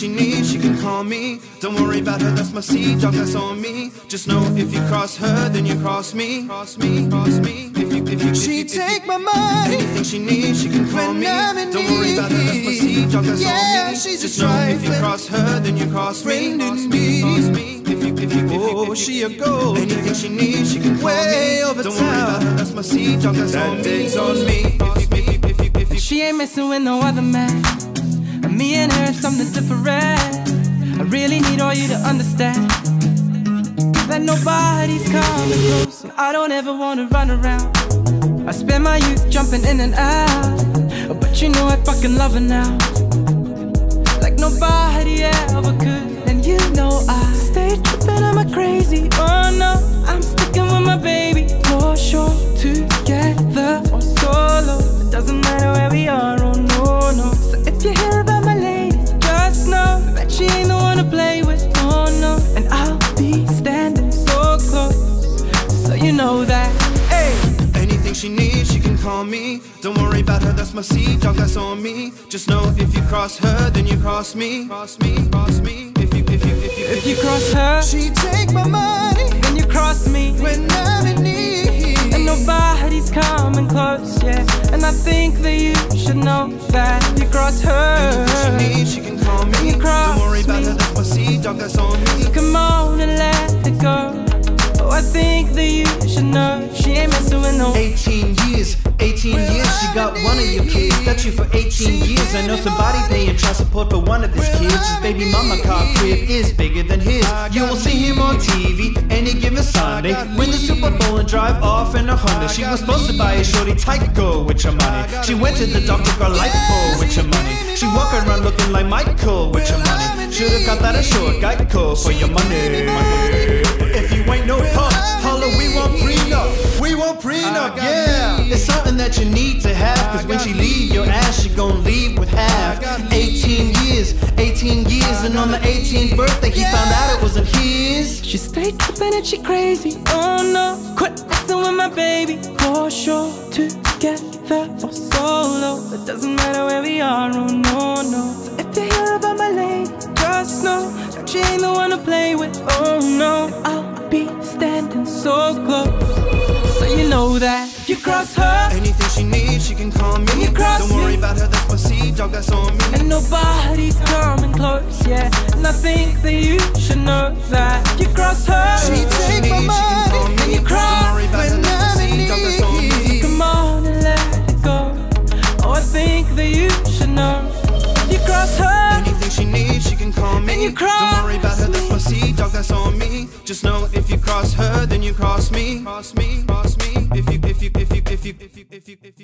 she needs, she can call me. Don't worry about her, that's my seed dog, that's on me. Just know if you cross her, then you cross me. Cross me, cross me. If you, if you, she take my money. Anything she needs, she can call me. Don't worry about her, that's my seed dog, that's yeah, on me. she's Just a know if you cross her, then you cross me. friend Cross in me, cross me. me. If you, if you, if you, Oh, if you, she a gold Anything she needs, she can call Way me. over Don't worry about town. her, that's my seed dog, that's That on me. digs on Cross me. If you, if you, if you, if you, She ain't messing with no other man. You to understand that nobody's coming close. And I don't ever wanna run around. I spend my youth jumping in and out, but you know I fucking love her now. Like nobody ever could. And you know I stay tripping, am I crazy? Oh call me. Don't worry about her, that's my seed dog, that's on me. Just know if you cross her, then you cross me. Cross me, cross me. If you, if you, if you, If you cross her, She take my money then you cross me. when I'm in need. And nobody's coming close, yeah. And I think that you should know that if you cross Anything she her. needs, she can call me. You cross Don't worry about me. her, that's my seed dog, that's on me. Come on and let it go. Oh, I think that you should know she ain't messing with no. 18 years, 18 years, she got one of your kids. Got you for 18 years. I know somebody paying child support for one of his kids. His baby mama car crib is bigger than his. You will see him on TV any given Sunday. Win the Super Bowl and drive off in a Honda. She was supposed to buy a shorty Tyco with your money. She went to the doctor, got lipo with your money. She walk around looking like Michael with your money. Should've got that a assured Geico for your money. If you ain't no punk, holla, we want prenup. We want prenup, yeah. It's something that you need to gon' leave with half. 18 years, 18 years, and on the 18th birthday, he found out it wasn't his. She stay tripping and she crazy. Oh no, quit messing with my baby. For sure, together or solo. It doesn't matter where we are. Oh no, no. So if you hear about my lady, just know that she ain't the one to play with. Oh no, I'll be standing so close, so you know that you cross her. Anything she needs, she can call me. you cross Don't worry me. about her, that's my seed dog, that's on me. And nobody's coming close, yeah. And I think that you should know that you cross her, She take my money and you cross. Don't worry about her, when that's my I'm in seed dog, that's on me. need. Come on and let it go. Oh, I think that you should know. You cross her, Anything she needs, she can call me. And you cross Don't worry about her, that's my seed dog, that's on me. Just know if you cross her, then you cross me. Cross me, cross me. If you, decir, decir, decir.